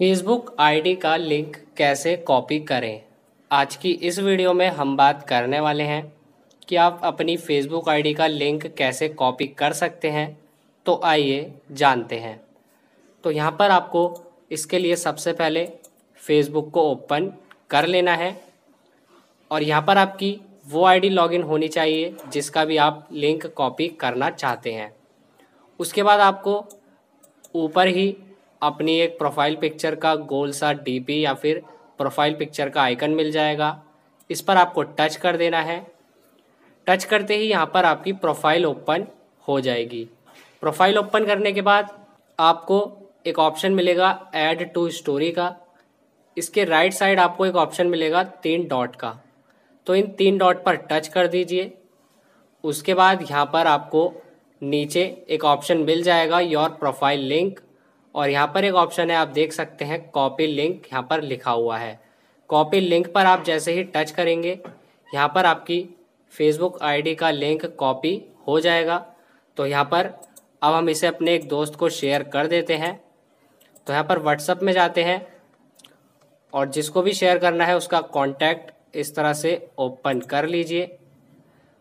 Facebook ID का link कैसे copy करें? आज की इस वीडियो में हम बात करने वाले हैं कि आप अपनी फेसबुक आईडी का लिंक कैसे कॉपी कर सकते हैं। तो आइए जानते हैं। तो यहाँ पर आपको इसके लिए सबसे पहले फेसबुक को ओपन कर लेना है और यहाँ पर आपकी वो आईडी लॉगिन होनी चाहिए जिसका भी आप लिंक कॉपी करना चाहते हैं। उसके बाद आपको ऊपर ही अपनी एक प्रोफ़ाइल पिक्चर का गोल सा डीपी या फिर प्रोफ़ाइल पिक्चर का आइकन मिल जाएगा। इस पर आपको टच कर देना है। टच करते ही यहाँ पर आपकी प्रोफ़ाइल ओपन हो जाएगी। प्रोफ़ाइल ओपन करने के बाद आपको एक ऑप्शन मिलेगा ऐड टू स्टोरी का। इसके राइट साइड आपको एक ऑप्शन मिलेगा तीन डॉट का। तो इन तीन डॉट पर टच कर दीजिए। उसके बाद यहाँ पर आपको नीचे एक ऑप्शन मिल जाएगा योर प्रोफ़ाइल लिंक और यहाँ पर एक ऑप्शन है, आप देख सकते हैं कॉपी लिंक यहाँ पर लिखा हुआ है। कॉपी लिंक पर आप जैसे ही टच करेंगे, यहाँ पर आपकी फेसबुक आईडी का लिंक कॉपी हो जाएगा। तो यहाँ पर अब हम इसे अपने एक दोस्त को शेयर कर देते हैं। तो यहाँ पर व्हाट्सअप में जाते हैं और जिसको भी शेयर करना है उसका कॉन्टैक्ट इस तरह से ओपन कर लीजिए।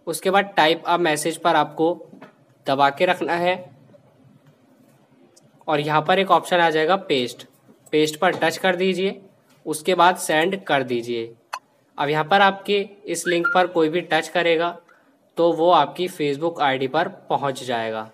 उसके बाद टाइप अ मैसेज पर आपको दबा के रखना है। और यहाँ पर एक ऑप्शन आ जाएगा पेस्ट पेस्ट पर टच कर दीजिए, उसके बाद सेंड कर दीजिए। अब यहाँ पर आपके इस लिंक पर कोई भी टच करेगा तो वो आपकी फेसबुक आईडी पर पहुँच जाएगा।